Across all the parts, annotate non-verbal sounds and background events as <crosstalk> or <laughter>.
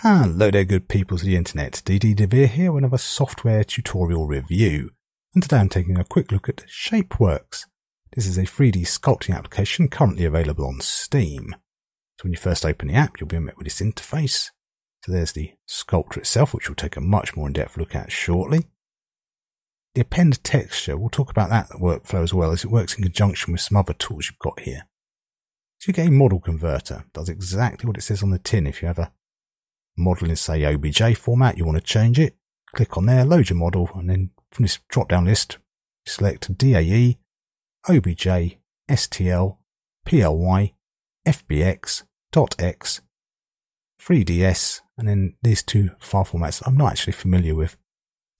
Hello there good people of the internet, DD Devere here with another software tutorial review. And today I'm taking a quick look at ShapeWorks. This is a 3D sculpting application currently available on Steam. So when you first open the app, you'll be met with this interface. So there's the sculptor itself, which we'll take a much more in-depth look at shortly. The append texture, we'll talk about that workflow as well as it works in conjunction with some other tools you've got here. So you get a model converter, does exactly what it says on the tin if you have a model in say OBJ format, you want to change it, click on there, load your model, and then from this drop down list, select DAE, OBJ, STL, PLY, FBX, .x, 3ds, and then these two file formats I'm not actually familiar with.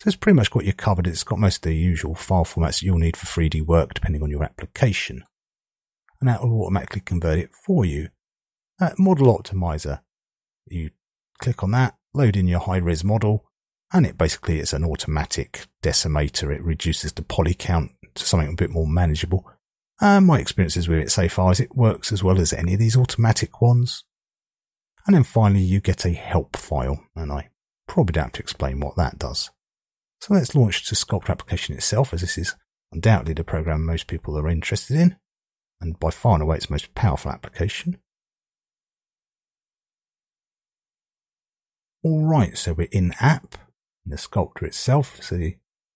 So it's pretty much got you covered. It's got most of the usual file formats you'll need for 3D work depending on your application. And that will automatically convert it for you. Uh, model Optimizer. You click on that, load in your high res model, and it basically is an automatic decimator. It reduces the poly count to something a bit more manageable. And my experiences with it so far is it works as well as any of these automatic ones. And then finally you get a help file, and I probably don't have to explain what that does. So let's launch the Sculptor application itself, as this is undoubtedly the program most people are interested in, and by far and away its most powerful application. All right, so we're in app, in the sculptor itself. So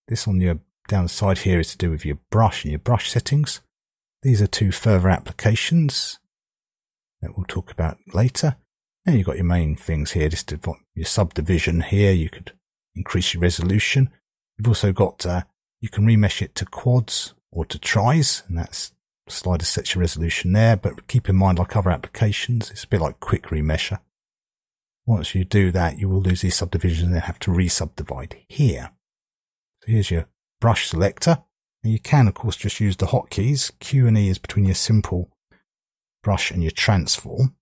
this on your down the side here is to do with your brush and your brush settings. These are two further applications that we'll talk about later. And you've got your main things here, just your subdivision here. You could increase your resolution. You've also got, uh, you can remesh it to quads or to tris, and that's slider sets your resolution there. But keep in mind, like other applications, it's a bit like quick remesher. Once you do that, you will lose these subdivisions and then have to re-subdivide here. So here's your brush selector. And you can, of course, just use the hotkeys. Q and E is between your simple brush and your transform.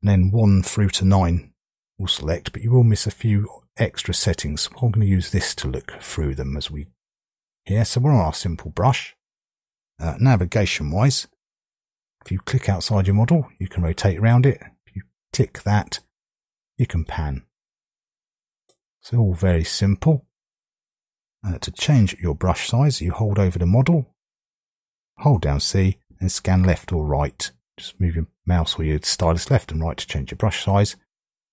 And then 1 through to 9 will select, but you will miss a few extra settings. I'm going to use this to look through them as we here. So we're on our simple brush. Uh, navigation wise, if you click outside your model, you can rotate around it tick that, you can pan. So all very simple. Uh, to change your brush size, you hold over the model, hold down C and scan left or right. Just move your mouse or your stylus left and right to change your brush size.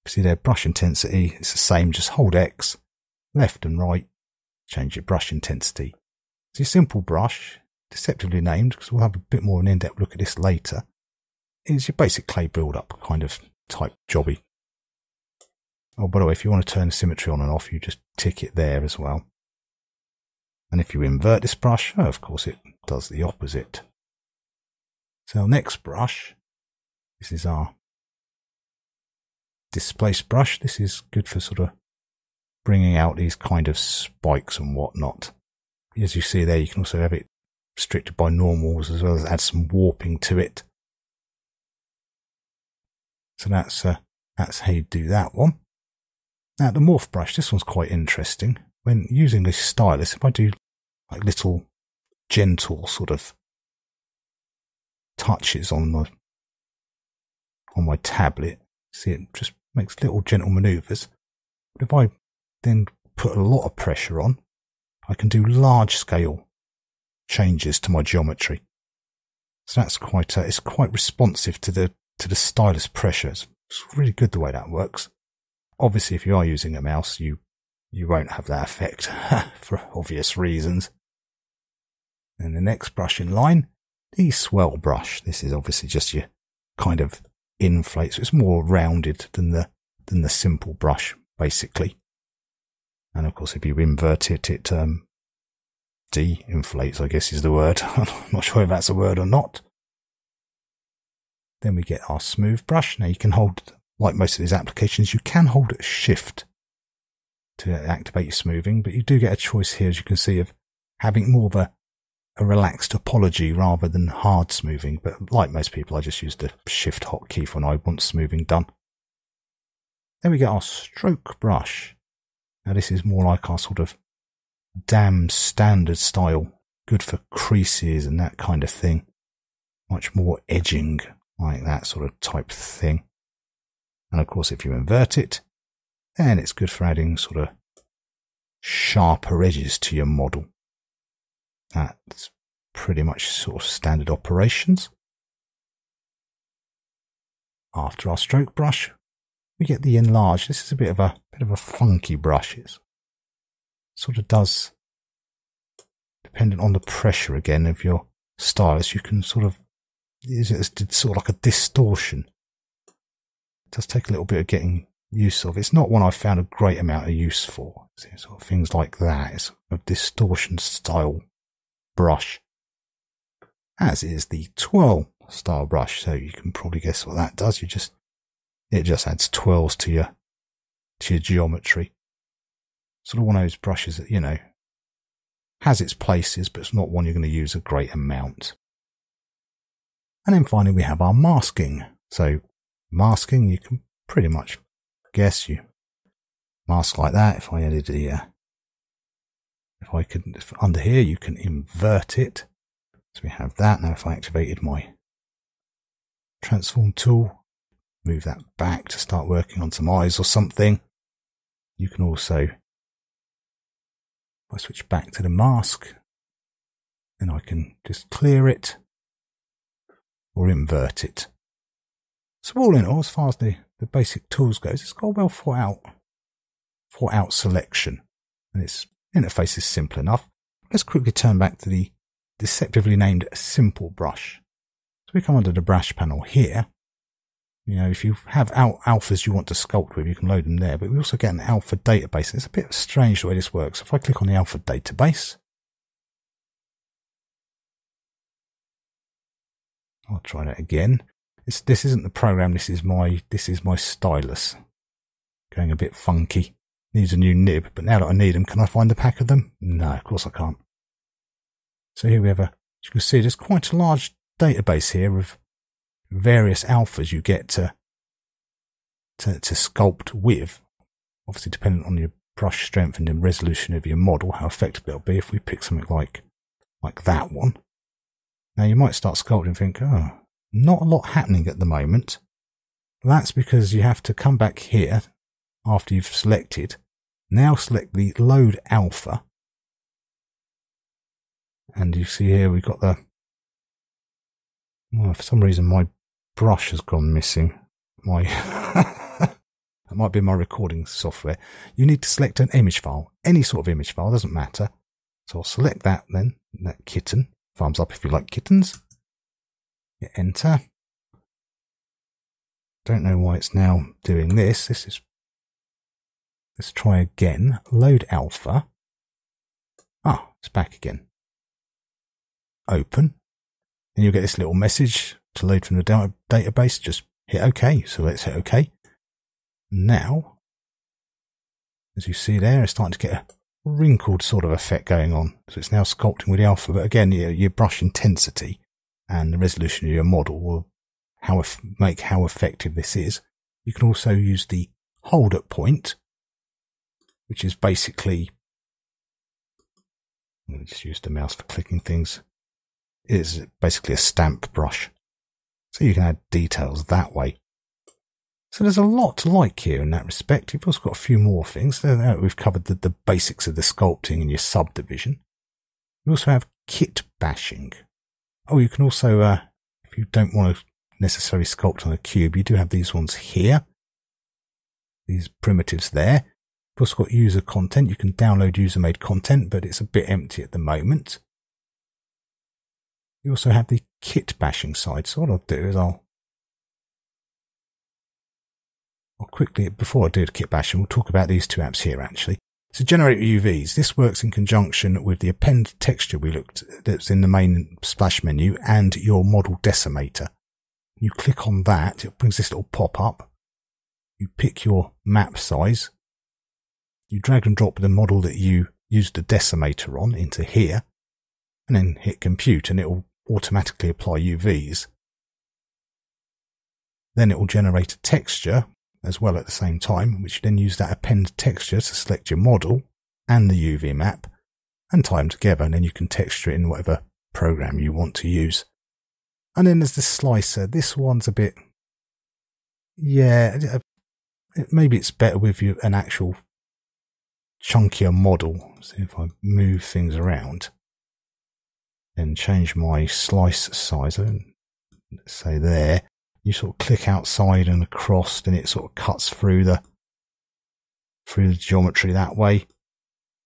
See there, brush intensity, it's the same, just hold X, left and right, change your brush intensity. It's a simple brush, deceptively named, because we'll have a bit more of an in-depth look at this later. It's your basic clay build-up kind of type jobby. Oh, by the way, if you want to turn symmetry on and off, you just tick it there as well. And if you invert this brush, oh, of course it does the opposite. So our next brush, this is our displace brush. This is good for sort of bringing out these kind of spikes and whatnot. As you see there, you can also have it restricted by normals as well as add some warping to it. So that's, uh, that's how you do that one. Now the morph brush, this one's quite interesting. When using this stylus, if I do like little gentle sort of touches on my, on my tablet, see it just makes little gentle maneuvers. But if I then put a lot of pressure on, I can do large scale changes to my geometry. So that's quite, uh, it's quite responsive to the to the stylus pressures. It's really good the way that works. Obviously, if you are using a mouse, you, you won't have that effect <laughs> for obvious reasons. And the next brush in line, the swell brush. This is obviously just your kind of inflate. So it's more rounded than the, than the simple brush, basically. And of course, if you invert it, it, um, de-inflates, I guess is the word. <laughs> I'm not sure if that's a word or not. Then we get our smooth brush. Now you can hold, like most of these applications, you can hold shift to activate your smoothing, but you do get a choice here, as you can see, of having more of a, a relaxed topology rather than hard smoothing. But like most people, I just use the shift hotkey for when I want smoothing done. Then we get our stroke brush. Now this is more like our sort of Dam Standard style, good for creases and that kind of thing. Much more edging like that sort of type thing. And of course, if you invert it, then it's good for adding sort of sharper edges to your model. That's pretty much sort of standard operations. After our stroke brush, we get the enlarge. This is a bit of a bit of a funky brush. It sort of does, dependent on the pressure again of your stylus, you can sort of it's sort of like a distortion. It does take a little bit of getting use of. It's not one I've found a great amount of use for. Sort of things like that. It's a distortion style brush, as is the twirl style brush. So you can probably guess what that does. You just it just adds twirls to your to your geometry. Sort of one of those brushes that you know has its places, but it's not one you're going to use a great amount. And then finally, we have our masking. So masking, you can pretty much guess you mask like that. If I added the, uh, if I could, if under here, you can invert it. So we have that. Now, if I activated my transform tool, move that back to start working on some eyes or something. You can also, I switch back to the mask, then I can just clear it or invert it. So all in all, as far as the, the basic tools goes, it's got a well thought out, thought out selection and its interface is simple enough. Let's quickly turn back to the deceptively named simple brush. So we come under the brush panel here. You know, if you have al- alphas you want to sculpt with, you can load them there, but we also get an alpha database. It's a bit strange the way this works. If I click on the alpha database, I'll try that again. This, this isn't the program. This is my, this is my stylus. Going a bit funky. Needs a new nib, but now that I need them, can I find a pack of them? No, of course I can't. So here we have a, as you can see, there's quite a large database here of various alphas you get to, to, to sculpt with. Obviously, depending on your brush strength and the resolution of your model, how effective it'll be. If we pick something like, like that one, now you might start sculpting and think, oh, not a lot happening at the moment. That's because you have to come back here after you've selected. Now select the load alpha. And you see here we've got the, well, for some reason my brush has gone missing. My, <laughs> that might be my recording software. You need to select an image file, any sort of image file, doesn't matter. So I'll select that then, that kitten. Thumbs up if you like kittens. Hit enter. Don't know why it's now doing this. This is. Let's try again. Load alpha. Ah, it's back again. Open. And you'll get this little message to load from the database. Just hit OK. So let's hit OK. Now, as you see there, it's starting to get a wrinkled sort of effect going on. So it's now sculpting with the alpha, but again, your, your brush intensity and the resolution of your model will how make how effective this is. You can also use the hold at point, which is basically, let me just use the mouse for clicking things, it is basically a stamp brush. So you can add details that way. So there's a lot to like here in that respect. You've also got a few more things. We've covered the, the basics of the sculpting and your subdivision. You also have kit bashing. Oh, you can also, uh, if you don't want to necessarily sculpt on a cube, you do have these ones here. These primitives there. You've also got user content. You can download user made content, but it's a bit empty at the moment. You also have the kit bashing side. So what I'll do is I'll I'll quickly, before I do the kit bashing, we'll talk about these two apps here actually. So generate UVs. This works in conjunction with the append texture we looked that's in the main splash menu and your model decimator. You click on that, it brings this little pop up. You pick your map size. You drag and drop the model that you used the decimator on into here and then hit compute and it will automatically apply UVs. Then it will generate a texture as well at the same time, which you then use that append texture to select your model and the UV map and tie them together, and then you can texture it in whatever program you want to use. And then there's the slicer. This one's a bit, yeah, uh, maybe it's better with you an actual chunkier model. See if I move things around and change my slice size. Let's say there, you sort of click outside and across, and it sort of cuts through the through the geometry that way.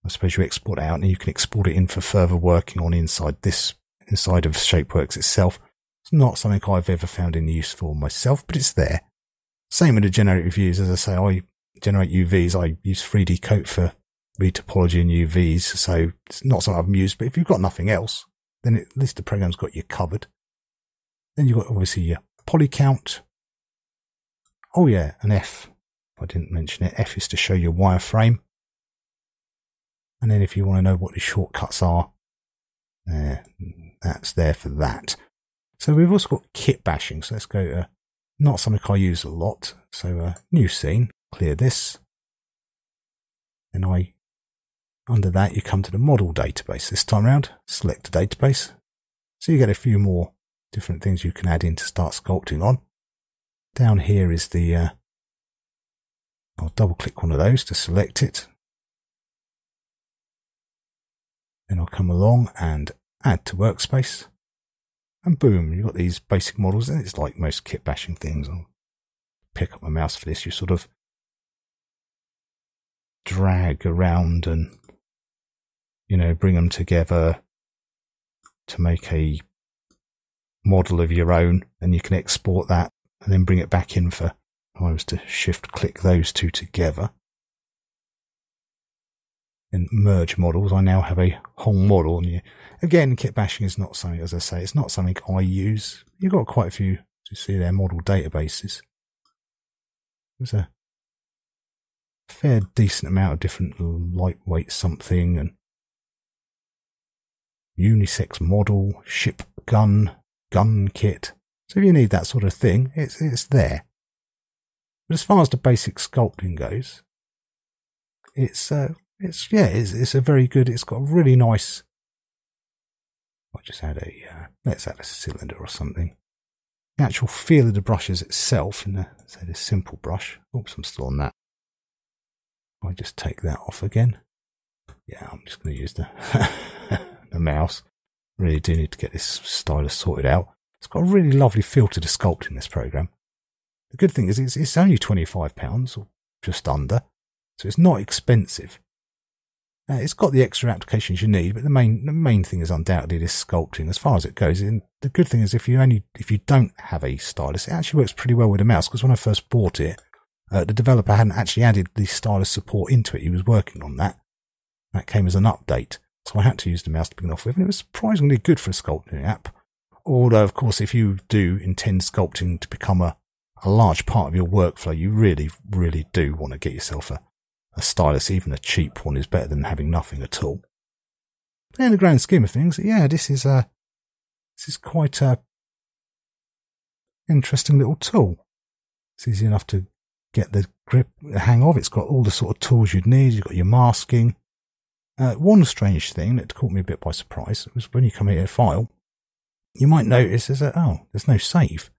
I suppose you export out and you can export it in for further working on inside this inside of Shapeworks itself. It's not something I've ever found in use for myself, but it's there. Same with the generate UVs. As I say, I generate UVs. I use 3D coat for retopology and UVs. So it's not something I've used, but if you've got nothing else, then at least the program's got you covered. Then you've got obviously your poly count. Oh yeah, an F. I didn't mention it. F is to show your wireframe. And then if you want to know what the shortcuts are, there, that's there for that. So we've also got kit bashing. So let's go to not something I use a lot. So uh, new scene, clear this. And I, under that, you come to the model database. This time around, select a database. So you get a few more different things you can add in to start sculpting on. Down here is the, uh, I'll double click one of those to select it. Then I'll come along and add to workspace. And boom, you've got these basic models. And it's like most kit bashing things. I'll pick up my mouse for this. You sort of drag around and, you know, bring them together to make a model of your own. And you can export that and then bring it back in for, I was to shift click those two together and merge models. I now have a whole model. And you, again, kit bashing is not something, as I say, it's not something I use. You've got quite a few to see their model databases. There's a fair decent amount of different lightweight something and unisex model, ship gun, gun kit. So if you need that sort of thing, it's, it's there. But as far as the basic sculpting goes, it's uh, it's yeah, it's, it's a very good. It's got a really nice. I just add a uh, let's add a cylinder or something. The actual feel of the brushes itself, in the say the simple brush. Oops, I'm still on that. I just take that off again. Yeah, I'm just going to use the <laughs> the mouse. Really do need to get this stylus sorted out. It's got a really lovely feel to the sculpt in this program. The good thing is it's, it's only twenty five pounds or just under, so it's not expensive. Uh, it's got the extra applications you need, but the main the main thing is undoubtedly this sculpting. As far as it goes, and the good thing is if you only if you don't have a stylus, it actually works pretty well with a mouse. Because when I first bought it, uh, the developer hadn't actually added the stylus support into it. He was working on that. That came as an update, so I had to use the mouse to begin off with, and it was surprisingly good for a sculpting app. Although, of course, if you do intend sculpting to become a, a large part of your workflow, you really, really do want to get yourself a a stylus, even a cheap one, is better than having nothing at all. But in the grand scheme of things, yeah, this is a this is quite a interesting little tool. It's easy enough to get the grip the hang of. It's got all the sort of tools you'd need. You've got your masking. Uh, one strange thing that caught me a bit by surprise was when you come here to file, you might notice is that oh, there's no save.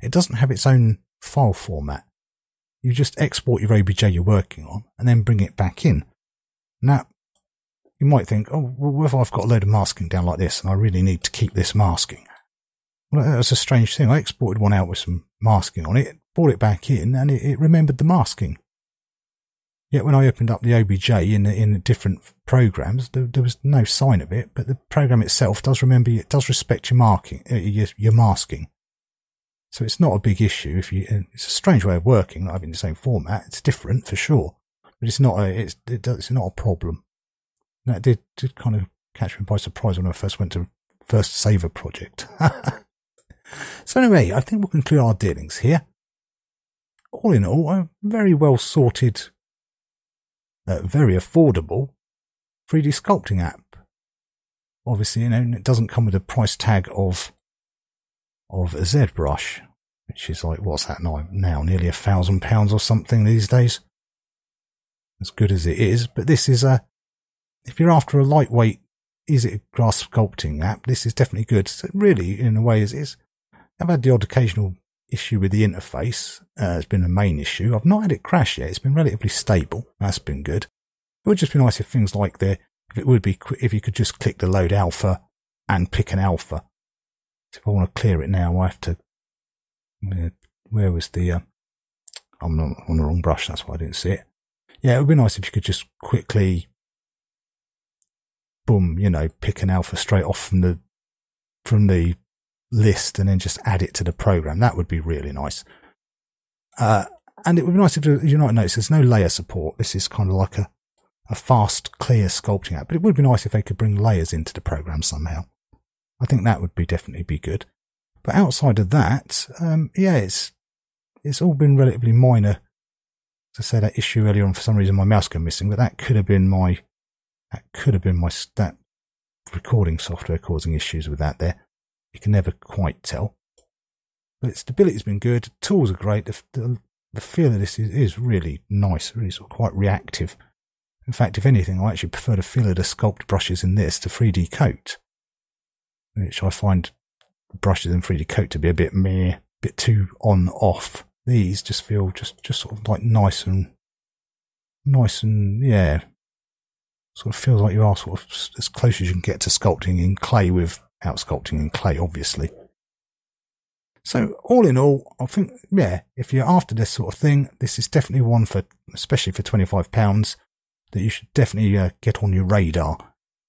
It doesn't have its own file format you just export your OBJ you're working on and then bring it back in. Now, you might think, oh, well, if I've got a load of masking down like this and I really need to keep this masking? Well, that's a strange thing. I exported one out with some masking on it, brought it back in, and it, it remembered the masking. Yet when I opened up the OBJ in in different programs, there, there, was no sign of it. But the program itself does remember, it does respect your marking, uh, your, your masking. So it's not a big issue if you, it's a strange way of working, not having the same format. It's different for sure, but it's not a, it's, it it's not a problem. That did, did kind of catch me by surprise when I first went to first save a project. <laughs> so anyway, I think we'll conclude our dealings here. All in all, a very well sorted, Uh, very affordable 3D sculpting app. Obviously, you know, it doesn't come with a price tag of of a ZBrush, which is like, what's that now? Now nearly a thousand pounds or something these days. As good as it is, but this is a, if you're after a lightweight, easy to grasp sculpting app, this is definitely good. So really, in a way, is, is I've had the odd occasional issue with the interface uh, has been a main issue. I've not had it crash yet. It's been relatively stable. That's been good. It would just be nice if things like the, if it would be, if you could just click the load alpha and pick an alpha. So if I want to clear it now, I have to, where was the, uh, I'm on the wrong brush. That's why I didn't see it. Yeah, it would be nice if you could just quickly, boom, you know, pick an alpha straight off from the, from the list and then just add it to the program. That would be really nice. Uh, and it would be nice if you might notice there's no layer support. This is kind of like a, a fast, clear sculpting app, but it would be nice if they could bring layers into the program somehow. I think that would be definitely be good. But outside of that, um, yeah, it's it's all been relatively minor. As I said, that issue earlier on, for some reason my mouse got missing, but that could have been my that could have been my that recording software causing issues with that there. You can never quite tell. But stability's been good. Tools are great. The, the, the feel of this is, is really nice, really sort of quite reactive. In fact, if anything, I actually prefer the feel of the sculpt brushes in this to 3D coat, which I find brushes in 3D coat to be a bit meh, bit too on off. These just feel just, just sort of like nice and nice and yeah, sort of feels like you are sort of as close as you can get to sculpting in clay with out sculpting in clay, obviously. So all in all, I think, yeah, if you're after this sort of thing, this is definitely one for, especially for £25, that you should definitely uh, get on your radar.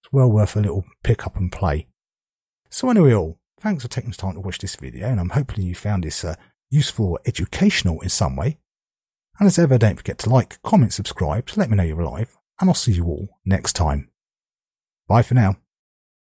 It's well worth a little pick up and play. So anyway, all, thanks for taking the time to watch this video, and I'm hoping you found this uh, useful or educational in some way. And as ever, don't forget to like, comment, subscribe to let me know you're alive, and I'll see you all next time. Bye for now.